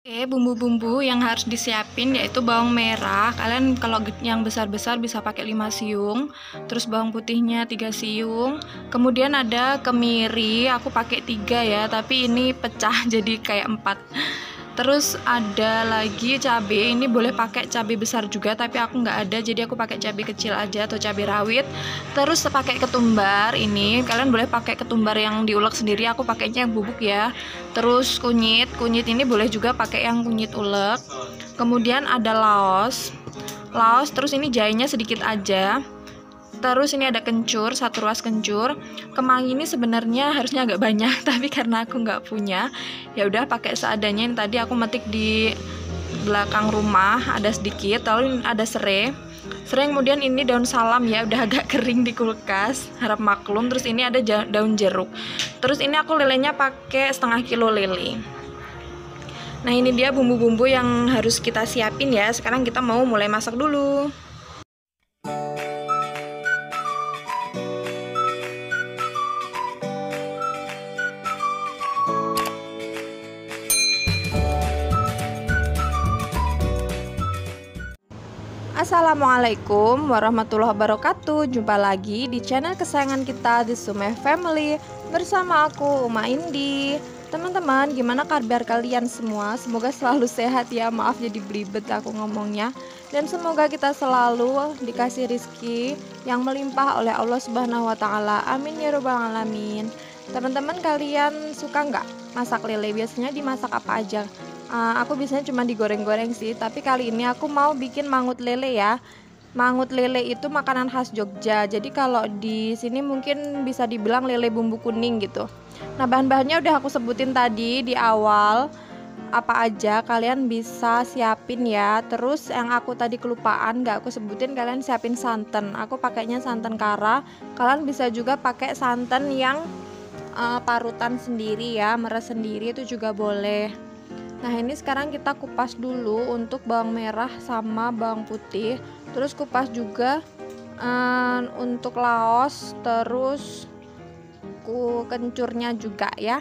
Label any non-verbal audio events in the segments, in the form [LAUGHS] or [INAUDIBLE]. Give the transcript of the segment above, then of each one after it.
Oke, bumbu-bumbu yang harus disiapin yaitu bawang merah. Kalian kalau yang besar-besar bisa pakai 5 siung. Terus bawang putihnya 3 siung. Kemudian ada kemiri, aku pakai 3 ya, tapi ini pecah [LAUGHS] jadi kayak 4 terus ada lagi cabai ini boleh pakai cabai besar juga tapi aku nggak ada jadi aku pakai cabai kecil aja atau cabai rawit. Terus pakai ketumbar ini kalian boleh pakai ketumbar yang diulek sendiri aku pakainya yang bubuk ya. Terus kunyit kunyit ini boleh juga pakai yang kunyit ulek. Kemudian ada laos laos terus ini jahenya sedikit aja Terus ini ada kencur, satu ruas kencur. Kemang ini sebenarnya harusnya agak banyak, [LAUGHS] tapi karena aku nggak punya, ya udah pakai seadanya. Ini tadi aku metik di belakang rumah ada sedikit, lalu ada serai. Serai kemudian ini daun salam ya, udah [LAUGHS] agak kering di kulkas, harap maklum. Terus ini ada daun jeruk. Terus ini aku lelenya pakai setengah kilo lele. Nah ini dia bumbu-bumbu yang harus kita siapin ya. Sekarang kita mau mulai masak dulu. Assalamualaikum warahmatullahi wabarakatuh. Jumpa lagi di channel kesayangan kita di Sume Family Bersama aku Uma Indi. Teman-teman gimana kabar kalian semua? Semoga selalu sehat ya. Maaf jadi belibet aku ngomongnya. Dan semoga kita selalu dikasih rizki Yang melimpah oleh Allah subhanahu wa ta'ala. Amin ya robbal alamin. Teman-teman kalian suka nggak masak lele? Biasanya dimasak apa aja? Uh, aku biasanya cuma digoreng-goreng sih tapi kali ini aku mau bikin mangut lele ya. Mangut lele itu makanan khas Jogja. Jadi kalau di sini mungkin bisa dibilang lele bumbu kuning gitu. Nah bahan-bahannya udah aku sebutin tadi di awal. Apa aja kalian bisa siapin ya. Terus yang aku tadi kelupaan gak aku sebutin kalian siapin santan. Aku pakainya santan kara. Kalian bisa juga pakai santan yang uh, parutan sendiri ya meres sendiri itu juga boleh Nah ini sekarang kita kupas dulu untuk bawang merah sama bawang putih. Terus kupas juga um, untuk laos terus ku kencurnya juga ya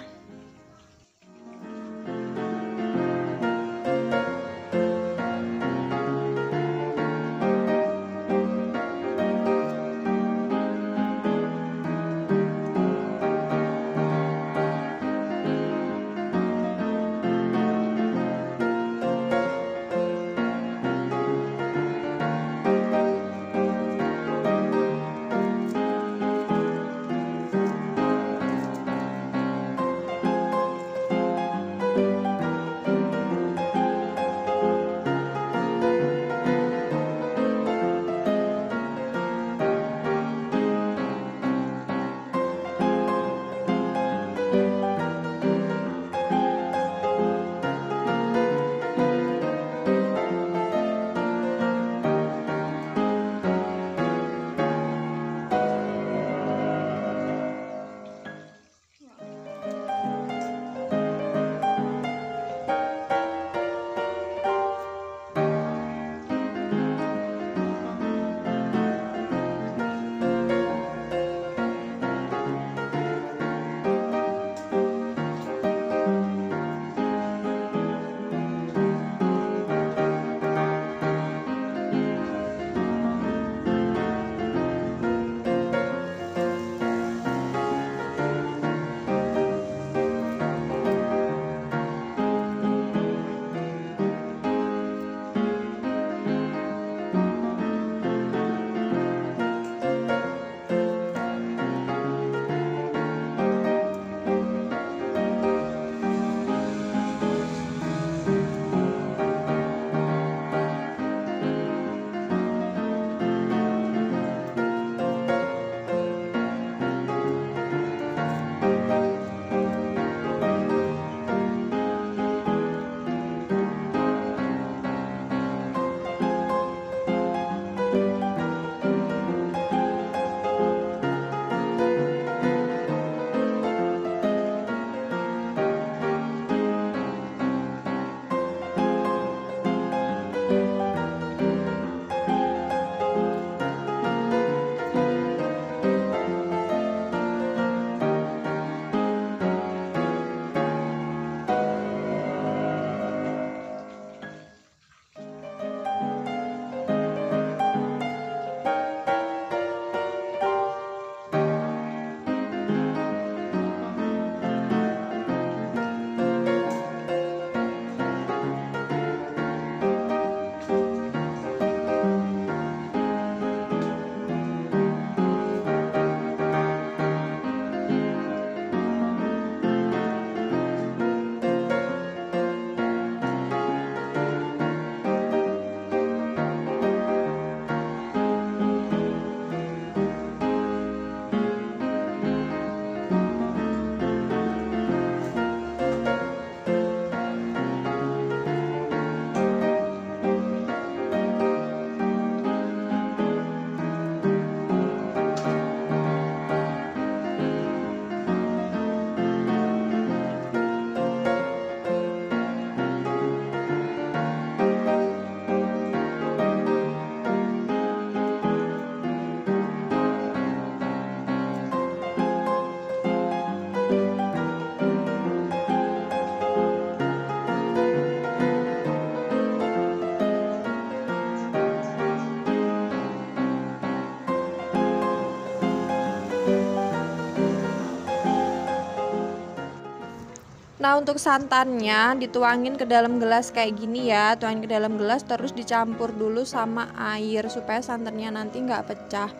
untuk santannya dituangin ke dalam gelas kayak gini ya Tuangin ke dalam gelas terus dicampur dulu sama air Supaya santannya nanti nggak pecah.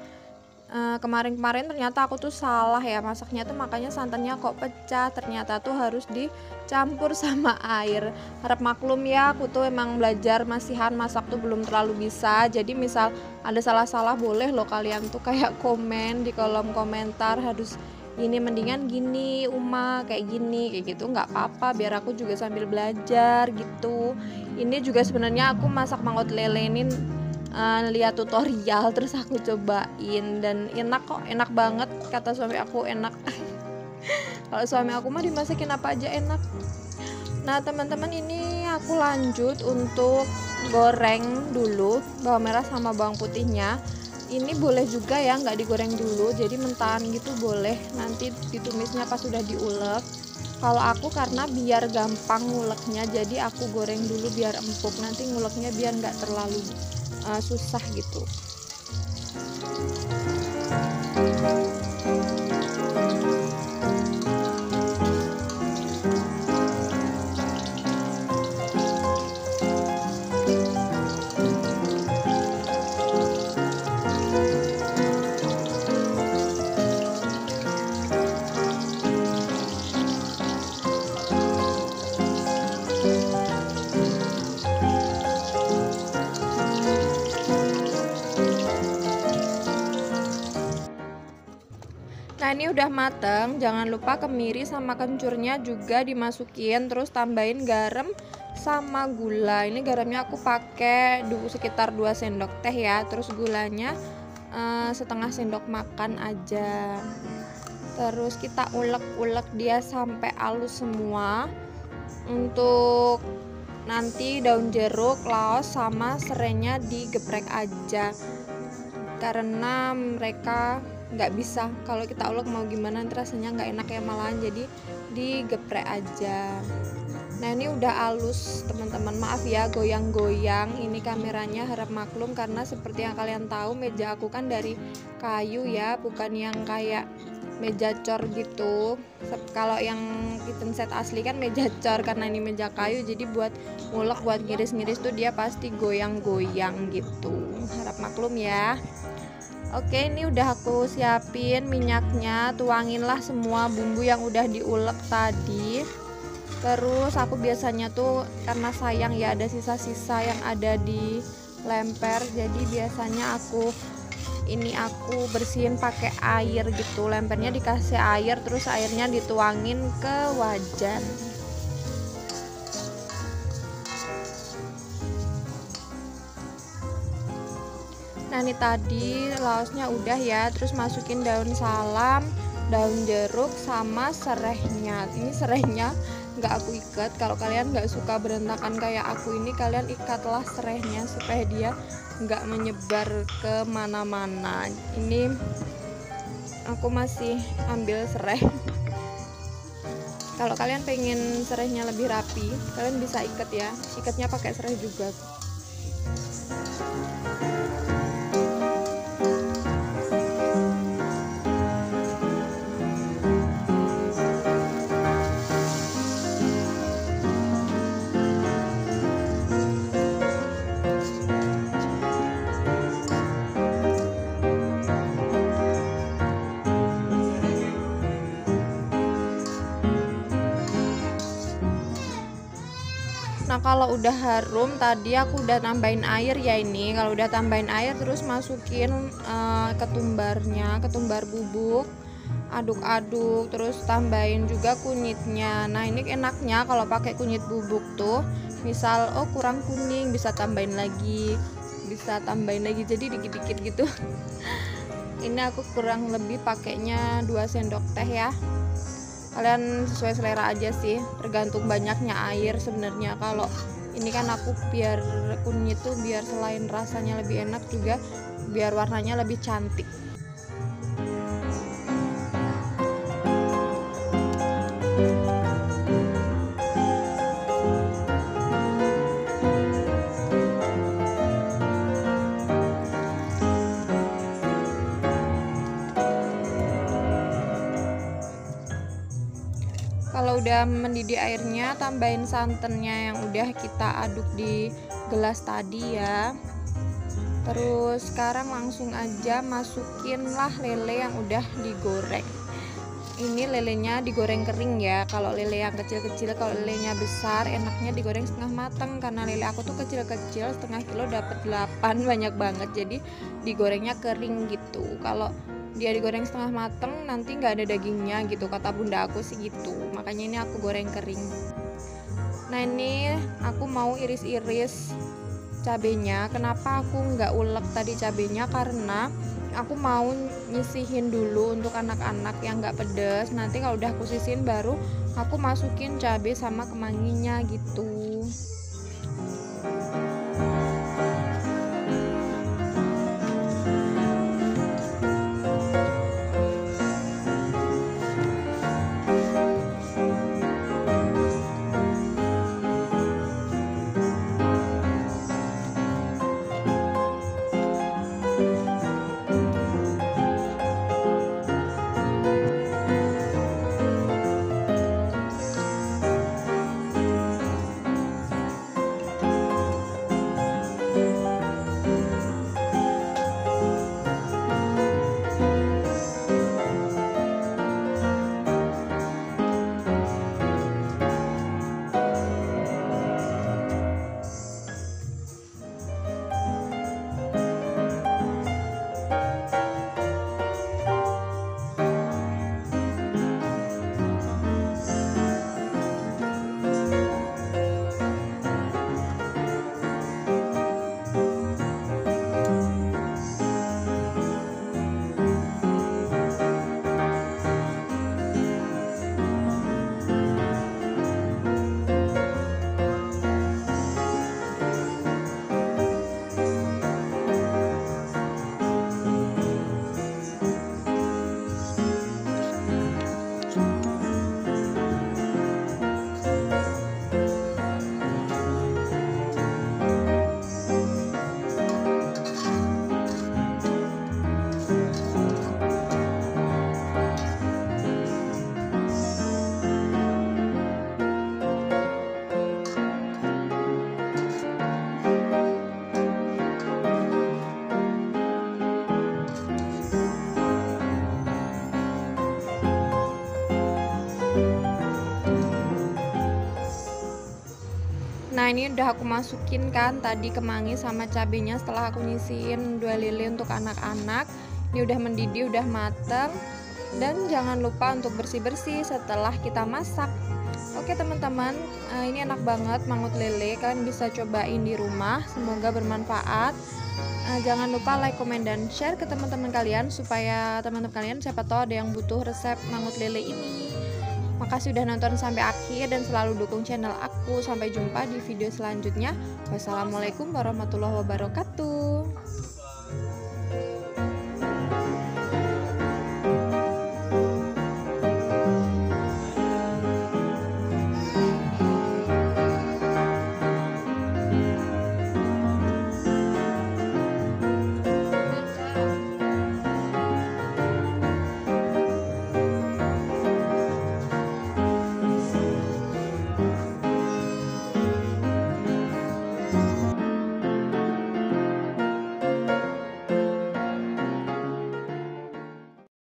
Eh, kemarin-kemarin ternyata aku tuh salah ya masaknya tuh makanya santannya kok pecah. Ternyata tuh harus dicampur [LAUGHS] sama air. Harap maklum ya aku tuh emang belajar masihan masak tuh belum terlalu bisa. Jadi misal ada salah-salah boleh loh kalian tuh kayak komen di kolom komentar harus ini mendingan gini Uma kayak gini kayak gitu. Nggak apa-apa biar aku juga sambil belajar gitu. Ini juga sebenarnya aku masak mangut lele ini uh, lihat tutorial [LAUGHS] terus aku cobain. Dan enak kok enak banget kata suami aku enak. [LAUGHS] Kalau suami aku mah dimasakin apa aja enak. Nah teman-teman ini aku lanjut untuk goreng dulu bawang merah sama bawang putihnya ini boleh juga ya nggak digoreng dulu. Jadi mentahan gitu boleh. Nanti ditumisnya pas sudah diulek. Kalau aku karena biar gampang nguleknya jadi aku goreng dulu biar empuk. Nanti nguleknya biar nggak terlalu uh, susah gitu udah mateng, jangan lupa kemiri sama kencurnya juga dimasukin, terus tambahin garam sama gula. Ini garamnya aku pakai sekitar 2 sendok teh ya, terus gulanya uh, setengah sendok makan aja. Terus kita ulek-ulek dia sampai halus semua. Untuk nanti daun jeruk, laos sama serenya digeprek aja karena mereka nggak bisa. Kalau kita ulek mau gimana nanti rasanya nggak enak ya malahan jadi digeprek aja. Nah ini udah halus teman-teman. Maaf ya goyang-goyang. Ini kameranya harap maklum karena seperti yang kalian tahu meja aku kan dari kayu ya bukan yang kayak meja cor gitu. Kalau yang kitchen set asli kan meja cor karena ini meja kayu. Jadi buat ngulek buat ngiris-ngiris tuh dia pasti goyang-goyang gitu. Harap maklum ya Oke ini udah aku siapin minyaknya. Tuanginlah semua bumbu yang udah diulek tadi. Terus aku biasanya tuh karena sayang ya ada sisa-sisa yang ada di lemper Jadi biasanya aku ini aku bersihin pakai air gitu. Lempernya dikasih air terus airnya dituangin ke wajan ini tadi laosnya udah ya. Terus masukin daun salam daun jeruk sama serehnya. Ini serehnya nggak aku ikat. Kalau kalian nggak suka berantakan kayak aku ini kalian ikatlah serehnya supaya dia nggak menyebar ke mana-mana. Ini aku masih ambil serai kalau kalian pengen serehnya lebih rapi kalian bisa ikat ya. Ikatnya pakai serai juga Nah kalau udah harum tadi aku udah tambahin air ya ini. Kalau udah tambahin air terus masukin uh, ketumbarnya Ketumbar bubuk Aduk-aduk terus tambahin juga kunyitnya. Nah ini enaknya kalau pakai kunyit bubuk tuh Misal oh kurang kuning bisa tambahin lagi Bisa tambahin lagi. Jadi dikit-dikit gitu. [LAUGHS] Ini aku kurang lebih pakainya 2 sendok teh ya kalian sesuai selera aja sih. Tergantung banyaknya air sebenarnya. Kalau ini kan aku biar kunyit tuh biar selain rasanya lebih enak juga biar warnanya lebih cantik udah mendidih airnya tambahin santannya yang udah kita aduk di gelas tadi ya. Terus sekarang langsung aja masukinlah lele yang udah digoreng. Ini lelenya digoreng kering ya. Kalau lele yang kecil-kecil kalau lelenya besar enaknya digoreng setengah matang. Karena lele aku tuh kecil-kecil setengah kilo dapat 8 [LAUGHS] banyak banget. Jadi digorengnya kering gitu. Kalau dia digoreng setengah mateng nanti nggak ada dagingnya gitu. Kata bunda aku sih gitu. Makanya ini aku goreng kering. Nah ini aku mau iris-iris cabenya. Kenapa aku nggak ulek tadi cabenya? Karena aku mau nyisihin dulu untuk anak-anak yang nggak pedes. Nanti kalau udah aku sisihin baru aku masukin cabai sama kemanginya gitu udah aku masukin kan tadi kemangi sama cabenya setelah aku nyisiin dua lele untuk anak-anak. Ini udah mendidih, udah mateng. Dan jangan lupa untuk bersih-bersih setelah kita masak. Oke teman-teman, eh, ini enak banget mangut lele. Kalian bisa cobain di rumah, semoga bermanfaat. Eh, Jangan lupa like, komen, dan share ke teman-teman kalian Supaya teman-teman kalian siapa tahu ada yang butuh resep mangut lele ini Makasih udah nonton sampai akhir dan selalu dukung channel aku. Sampai jumpa di video selanjutnya. Wassalamualaikum warahmatullahi wabarakatuh.